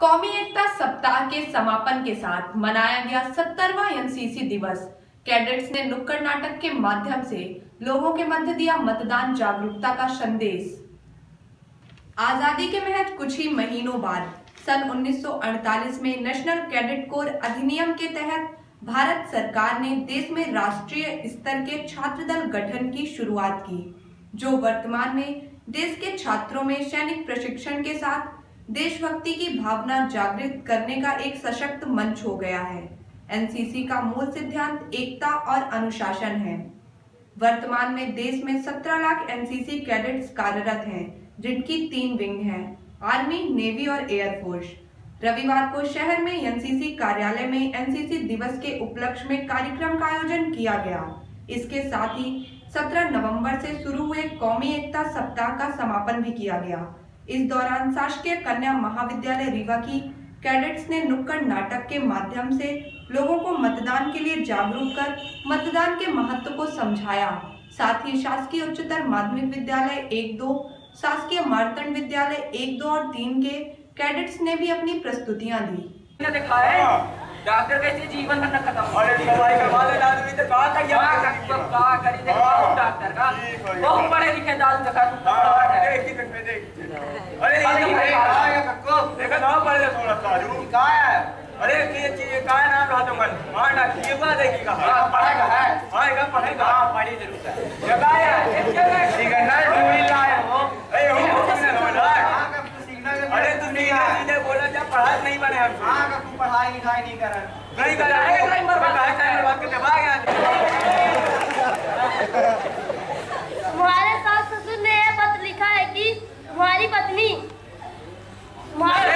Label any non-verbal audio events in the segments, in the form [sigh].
कौमी एकता सप्ताह के समापन के साथ मनाया गया सत्तरवा एनसीसी दिवस। कैडेट्स ने नुक्कड़ नाटक के माध्यम से लोगों के मध्य दिया मतदान जागरूकता का संदेश। आज़ादी के महज कुछ ही महीनों बाद सन 1948 में नेशनल कैडेट कोर अधिनियम के तहत भारत सरकार ने देश में राष्ट्रीय स्तर के छात्र दल गठन की शुरुआत की, जो वर्तमान में देश के छात्रों में सैनिक प्रशिक्षण के साथ देशभक्ति की भावना जागृत करने का एक सशक्त मंच हो गया है। एनसीसी का मूल सिद्धांत एकता और अनुशासन है। वर्तमान में देश में 17 लाख एनसीसी कैडेट्स कार्यरत हैं, जिनकी तीन विंग हैं, आर्मी, नेवी और एयरफोर्स रविवार को शहर में एनसीसी कार्यालय में एनसीसी दिवस के उपलक्ष्य में कार्यक्रम का आयोजन किया गया। इसके साथ ही 17 नवंबर से शुरू हुए कौमी एकता सप्ताह का समापन भी किया गया। इस दौरान शासकीय कन्या महाविद्यालय रीवा की कैडेट्स ने नुक्कड़ नाटक के माध्यम से लोगों को मतदान के लिए जागरूक कर मतदान के महत्व को समझाया। साथ ही शासकीय उच्चतर माध्यमिक विद्यालय एक दो शासकीय मारतंड विद्यालय एक दो और तीन के कैडेट्स ने भी अपनी प्रस्तुतियाँ दी। डॉक्टर कैसे जीवन खत्म अरे दवाई करवा ले आदमी तो कहा था क्या कर का करी देखा डॉक्टर का। बहुत पढ़े लिखे दाल तू हाँ देख देख देख अरे ये कहा या कक्को देखा ना पढ़े ले थोड़ा सारू का है? अरे ये चीज़ का नाम रहा तुमन हाँ ना ये बात है कि कहा? पढ़ेगा है। हाँ पढ़ेगा? हाँ पढ़ी ज़रूर है? ये है? ठीक है ना ढूंढ लाए हो अरे हो तुमने बोला अरे तू नहीं बोला जब पढ़ाई नहीं बने हम। हाँ का तू पढ़ाई लिखाई नहीं कर नहीं कर रहा है टाइम पर कहा टाइम पर के दबा गया तुम्हारे सास ससुर ने यह पत्र लिखा है कि तुम्हारी पत्नी तुम्हारी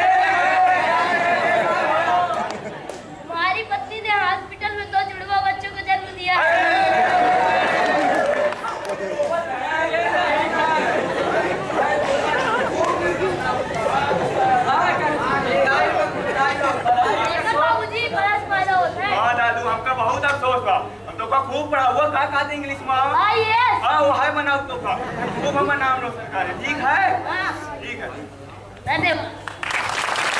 तुम्हारी पत्नी ने हॉस्पिटल में दो जुड़वा बच्चों को जन्म दिया है लेकिन बाबूजी बड़ा फ़ायदा होता है हाँ दादू हमका बहुत अफसोस बा हम तो का खूब पढ़ा हुआ का कहते इंग्लिश में? हाँ यस हाँ वो है मनाओ तो का। खूब हमारा नाम रोशन करे ठीक है? ठीक है। धन्यवाद।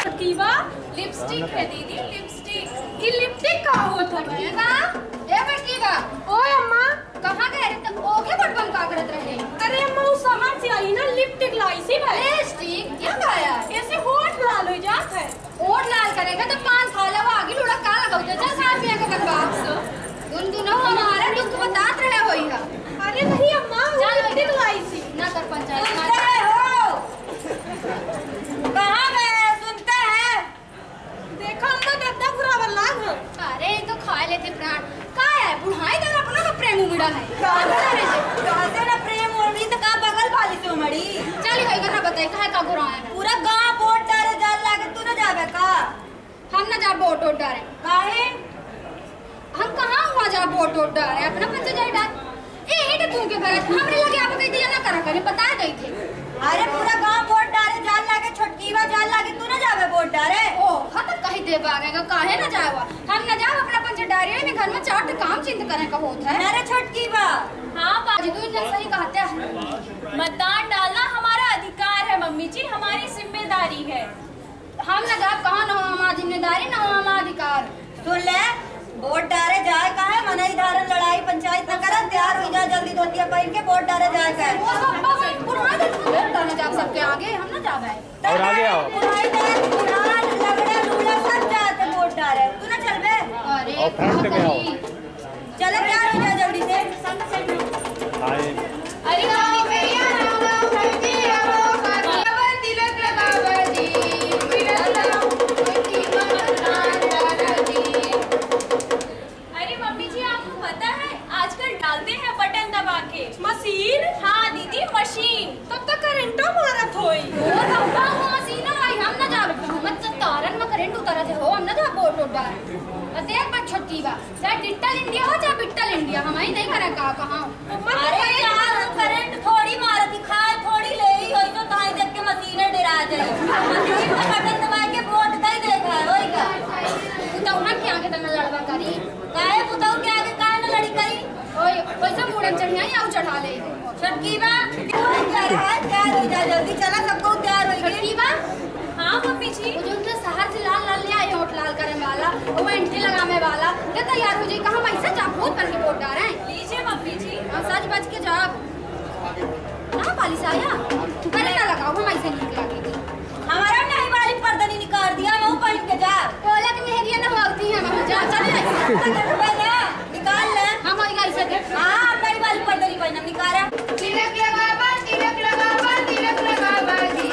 प्रतिभा लिपस्टिक है दीदी लिपस्टिक ये लिपस्टिक का होता है ना? ए प्रतिभा ओए अम्मा कहाँ गए? रे तो ओके बटबम का करत रहे। अरे अम्मा उस शहर से आई ना लिपस्टिक लाई सी भाई लिपस्टिक क्या खाया ऐसे होठ लाल हो जात है ओट लाल करेगा तो पाँच खा लेवा आगे लुड़ा का लगाओ तो चल साथ में के बकवास उन दोनों हमारा दुख बतात रहे होई है अरे नहीं अम्मा वो चल लिपस्टिक लाई सी ना कर पंचायत सुनते हो कहाँ गए सुनते हैं देखो अम्मा कितना बुरा बल्ला है अरे ये तो खा लेते प्राण का है बुढ़ाई तो अपना का उमड़ा है कहते ना प्रेम उड़ी तो का बगल वाली से उमड़ी चल होई ना बताई काहे का गुरा है पूरा गाँव वोट डाले जाल लागे तू ना जावे का हम ना जा वोट वोट डाले काहे हम कहाँ हुआ जा वोट वोट डाले अपना पंचायत जाए डाल ए एट तू के भरत हमरे लगे आप कह दिया ना करा करे बता गई थे अरे पूरा गाँव वोट डाले जाल लागे छोटकी बा जाल लागे तू ना जावे वोट डाले ओ हाँ तो कही दे बागेगा काहे ना जावा हम ना जाओ अपना डायरी में घर में चार काम चिंता करे का होता है अरे छोटकी बा हाँ बाजी तू इतना सही कहते हैं। मतदान डालना हमारा अधिकार है मम्मी जी हमारी ज़िम्मेदारी है। हम ना जाब कहाँ ना हमारा ज़िम्मेदारी ना हो हमारा अधिकार। सुन ले वोट डाले जाए काहे मनई धारण लड़ाई पंचायत न करत तैयार हो जा जल्दी धोतिया पहन के वोट डाले जाए बस बुढ़ा दे तू ना आगे हम ना जाब है। और आगे आओ बुढ़ाई दे बुढ़ान लगड़ा लूड़ा सब जाते वोट डाले तू ना चल बे अरे कहीं चलो तैयार हो जा जल्दी से? अरे गाँव भैया तिलक जी अरे मम्मी जी आपको पता है आजकल डालते हैं बटन दबा के। मशीन? हाँ दीदी मशीन। तब तक करंटो मारत होई और हम का मसीना आई हम ना जाब मत तारन में करंट उतरत है हम ना जाब वोट वोट डाल और देख बा छोटी बा। चाहे डिजिटल इंडिया हो चाहे बिट्टल इंडिया हम ही नहीं करे का कहाँ अरे यार करंट थोड़ी मारती खाए थोड़ी ले ही होई तो ताई देख के मशीने डरा जाई मशीन में बटन दबा के वोट दई देखा है होई का। तो हम के आगे तक लड़वा करी। काहे पुतौ के आगे काहे न लड़ी करी? ओए वैसे मुड़न चढ़िया आउ चढ़ा ले? छोटकी बा। हो। जा जल्दी चला सबको तैयार हो छोटकी बा हाँ मम्मी जी वो जो उनके सहाय सवाल करे वाला वो एंट्री लगाने वाला ये तैयार हो जाए कहाँ ऐसे जाबूत बन के वोट डाल रहे हैं। लीजिए मम्मी जी। हाँ, सच बच के जाब ना पालिस आया करे ना लगाओ हम ऐसे नीक लगेगी हमारा नहीं वाली पर्दनी निकाल दिया मैं पहन के जा। बोला कि मेहरिया ना होती है? हम जा चले। [laughs] निकाल ले। हम और ऐसे देख हाँ नहीं वाली पर्दा पर्दनी पहन निकाला। तिलक लगावा तिलक लगावा तिलक लगावा जी।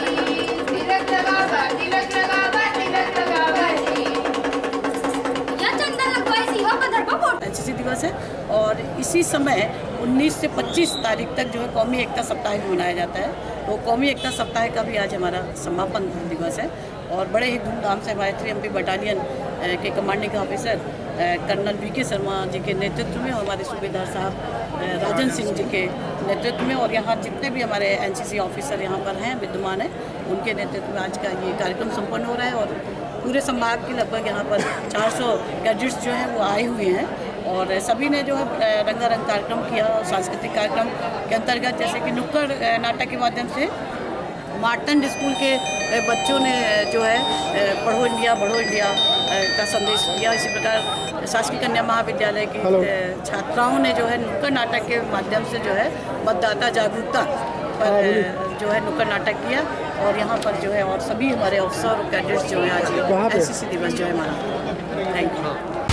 तिलक लगावा तिलक लगावा तिलक लगावा जी। या चंदन लगवाई सी हो पत्थर पर वोट एनसीसी दिवस है। और इसी समय 19 से 25 तारीख तक जो है कौमी एकता सप्ताह भी मनाया जाता है। तो कौमी एकता सप्ताह का भी आज हमारा समापन दिवस है और बड़े ही धूमधाम से हमारे थ्री एम बटालियन के commanding officer colonel V K Sharma ji के नेतृत्व में और हमारे सूबेदार साहब राजन सिंह जी के नेतृत्व में और यहाँ जितने भी हमारे एनसीसी ऑफिसर यहाँ पर हैं, विद्यमान हैं, उनके नेतृत्व में आज का ये कार्यक्रम संपन्न हो रहा है और पूरे संभाग के लगभग यहाँ पर 400 कैडेट्स जो हैं वो आए हुए हैं। और सभी ने जो है रंगारंग कार्यक्रम किया और सांस्कृतिक कार्यक्रम के अंतर्गत जैसे कि नुक्कड़ नाटक के माध्यम से मार्टन स्कूल के बच्चों ने जो है पढ़ो इंडिया बढ़ो इंडिया का संदेश दिया। इसी प्रकार शासकीय कन्या महाविद्यालय की छात्राओं ने जो है नुक्कड़ नाटक के माध्यम से जो है मतदाता जागरूकता पर जो है नुक्कड़ नाटक किया और यहाँ पर जो है और सभी हमारे अफसर कैडेट्स जो है आज एन दिवस जो है मना थैंक यू